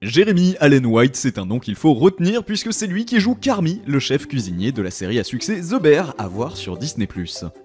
Jeremy Allen White, c'est un nom qu'il faut retenir puisque c'est lui qui joue Carmi, le chef cuisinier de la série à succès The Bear à voir sur Disney+.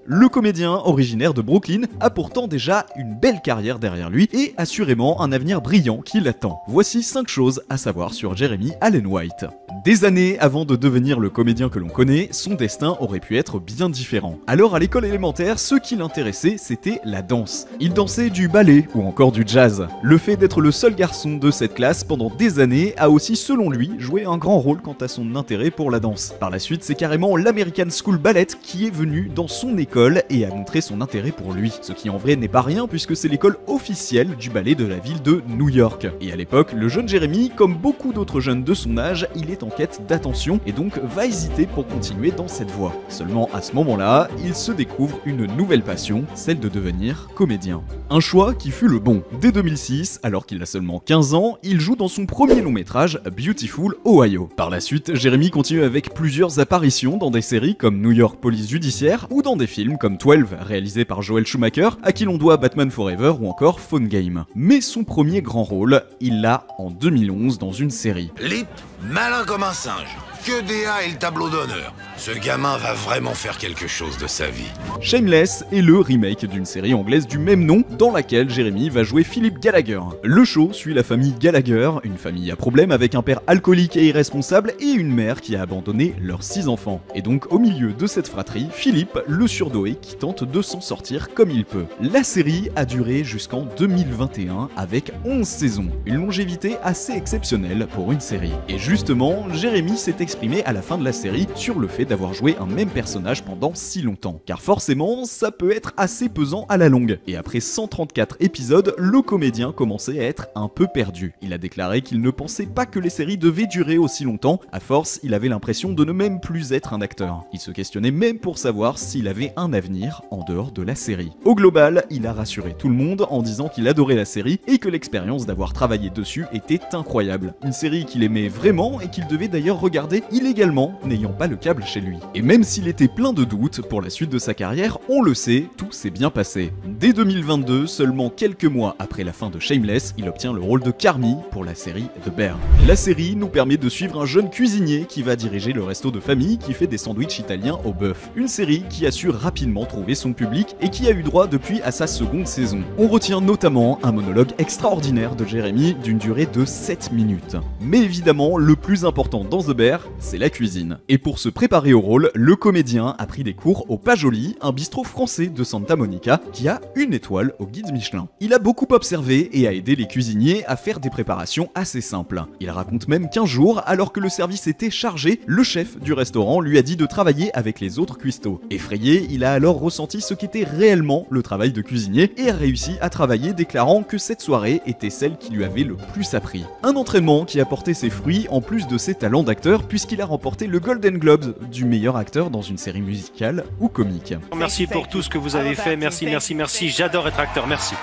Le comédien, originaire de Brooklyn, a pourtant déjà une belle carrière derrière lui et assurément un avenir brillant qui l'attend. Voici 5 choses à savoir sur Jeremy Allen White. Des années avant de devenir le comédien que l'on connaît, son destin aurait pu être bien différent. Alors à l'école élémentaire, ce qui l'intéressait, c'était la danse. Il dansait du ballet ou encore du jazz. Le fait d'être le seul garçon de cette classe pendant des années a aussi, selon lui, joué un grand rôle quant à son intérêt pour la danse. Par la suite, c'est carrément l'American School Ballet qui est venu dans son école et a montré son intérêt pour lui. Ce qui en vrai n'est pas rien puisque c'est l'école officielle du ballet de la ville de New York. Et à l'époque, le jeune Jérémy, comme beaucoup d'autres jeunes de son âge, il est en quête d'attention et donc va hésiter pour continuer dans cette voie. Seulement à ce moment-là, il se découvre une nouvelle passion, celle de devenir comédien. Un choix qui fut le bon. Dès 2006, alors qu'il a seulement 15 ans, il joue dans son premier long métrage, Beautiful Ohio. Par la suite, Jérémy continue avec plusieurs apparitions dans des séries comme New York Police Judiciaire ou dans des films comme 12, réalisé par Joel Schumacher, à qui l'on doit Batman Forever ou encore Phone Game. Mais son premier grand rôle, il l'a en 2011 dans une série. Lip, malin comme un singe. Que DA et le tableau d'honneur. Ce gamin va vraiment faire quelque chose de sa vie. Shameless est le remake d'une série anglaise du même nom dans laquelle Jeremy va jouer Philip Gallagher. Le show suit la famille Gallagher, une famille à problème avec un père alcoolique et irresponsable et une mère qui a abandonné leurs six enfants. Et donc au milieu de cette fratrie, Philippe, le surdoué qui tente de s'en sortir comme il peut. La série a duré jusqu'en 2021 avec 11 saisons, une longévité assez exceptionnelle pour une série. Et justement, Jeremy s'est exprimé à la fin de la série sur le fait d'avoir joué un même personnage pendant si longtemps. Car forcément, ça peut être assez pesant à la longue. Et après 134 épisodes, le comédien commençait à être un peu perdu. Il a déclaré qu'il ne pensait pas que les séries devaient durer aussi longtemps. À force, il avait l'impression de ne même plus être un acteur. Il se questionnait même pour savoir s'il avait un avenir en dehors de la série. Au global, il a rassuré tout le monde en disant qu'il adorait la série et que l'expérience d'avoir travaillé dessus était incroyable. Une série qu'il aimait vraiment et qu'il devait d'ailleurs regarder illégalement, n'ayant pas le câble chez lui. Et même s'il était plein de doutes pour la suite de sa carrière, on le sait, tout s'est bien passé. Dès 2022, seulement quelques mois après la fin de Shameless, il obtient le rôle de Carmi pour la série The Bear. La série nous permet de suivre un jeune cuisinier qui va diriger le resto de famille qui fait des sandwichs italiens au bœuf. Une série qui a su rapidement trouver son public et qui a eu droit depuis à sa seconde saison. On retient notamment un monologue extraordinaire de Jérémy d'une durée de 7 minutes. Mais évidemment, le plus important dans The Bear, c'est la cuisine. Et pour se préparer au rôle, le comédien a pris des cours au Pajoli, un bistrot français de Santa Monica qui a une étoile au guide Michelin. Il a beaucoup observé et a aidé les cuisiniers à faire des préparations assez simples. Il raconte même qu'un jour, alors que le service était chargé, le chef du restaurant lui a dit de travailler avec les autres cuistots. Effrayé, il a alors ressenti ce qu'était réellement le travail de cuisinier et a réussi à travailler déclarant que cette soirée était celle qui lui avait le plus appris. Un entraînement qui a porté ses fruits en plus de ses talents d'acteur puisqu'il a remporté le Golden Globes du meilleur acteur dans une série musicale ou comique. Merci pour tout ce que vous avez fait. Merci, merci, merci. J'adore être acteur. Merci.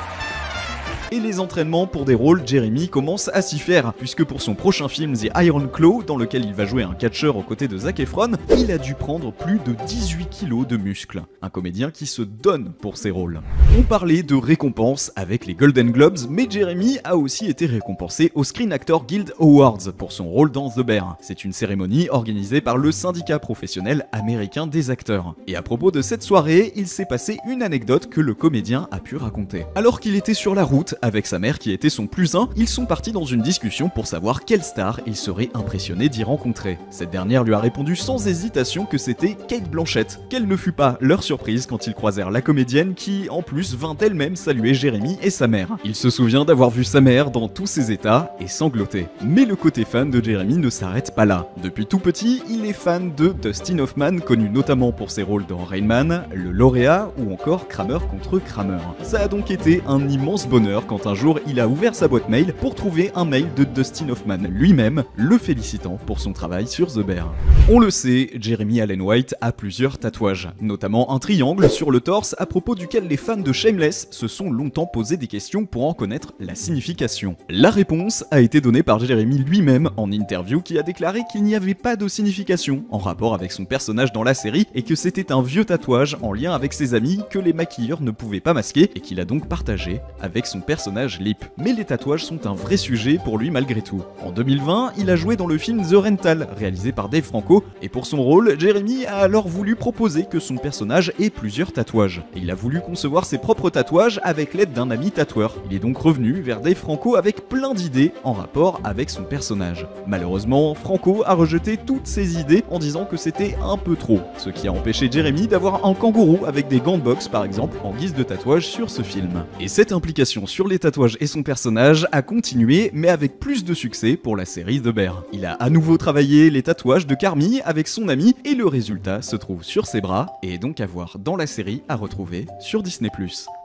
Et les entraînements pour des rôles, Jeremy commence à s'y faire, puisque pour son prochain film The Iron Claw, dans lequel il va jouer un catcheur aux côtés de Zac Efron, il a dû prendre plus de 18 kilos de muscles. Un comédien qui se donne pour ses rôles. On parlait de récompenses avec les Golden Globes, mais Jeremy a aussi été récompensé au Screen Actor Guild Awards pour son rôle dans The Bear. C'est une cérémonie organisée par le syndicat professionnel américain des acteurs. Et à propos de cette soirée, il s'est passé une anecdote que le comédien a pu raconter. Alors qu'il était sur la route, avec sa mère qui était son plus un, ils sont partis dans une discussion pour savoir quelle star il serait impressionné d'y rencontrer. Cette dernière lui a répondu sans hésitation que c'était Kate Blanchett. Quelle ne fut pas leur surprise quand ils croisèrent la comédienne qui, en plus, vint elle-même saluer Jérémy et sa mère. Il se souvient d'avoir vu sa mère dans tous ses états et sangloter. Mais le côté fan de Jérémy ne s'arrête pas là. Depuis tout petit, il est fan de Dustin Hoffman, connu notamment pour ses rôles dans Rain Man, Le Lauréat ou encore Kramer contre Kramer. Ça a donc été un immense bonheur quand un jour il a ouvert sa boîte mail pour trouver un mail de Dustin Hoffman lui-même, le félicitant pour son travail sur The Bear. On le sait, Jeremy Allen White a plusieurs tatouages, notamment un triangle sur le torse à propos duquel les fans de Shameless se sont longtemps posé des questions pour en connaître la signification. La réponse a été donnée par Jeremy lui-même en interview qui a déclaré qu'il n'y avait pas de signification en rapport avec son personnage dans la série et que c'était un vieux tatouage en lien avec ses amis que les maquilleurs ne pouvaient pas masquer et qu'il a donc partagé avec son personnage personnage Lip. Mais les tatouages sont un vrai sujet pour lui malgré tout. En 2020, il a joué dans le film The Rental, réalisé par Dave Franco, et pour son rôle, Jeremy a alors voulu proposer que son personnage ait plusieurs tatouages. Il a voulu concevoir ses propres tatouages avec l'aide d'un ami tatoueur. Il est donc revenu vers Dave Franco avec plein d'idées en rapport avec son personnage. Malheureusement, Franco a rejeté toutes ces idées en disant que c'était un peu trop, ce qui a empêché Jeremy d'avoir un kangourou avec des gants de boxe par exemple en guise de tatouage sur ce film. Et cette implication sur les tatouages et son personnage a continué mais avec plus de succès pour la série The Bear. Il a à nouveau travaillé les tatouages de Carmi avec son ami et le résultat se trouve sur ses bras et donc à voir dans la série à retrouver sur Disney+.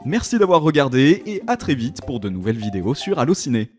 Merci d'avoir regardé et à très vite pour de nouvelles vidéos sur Allociné.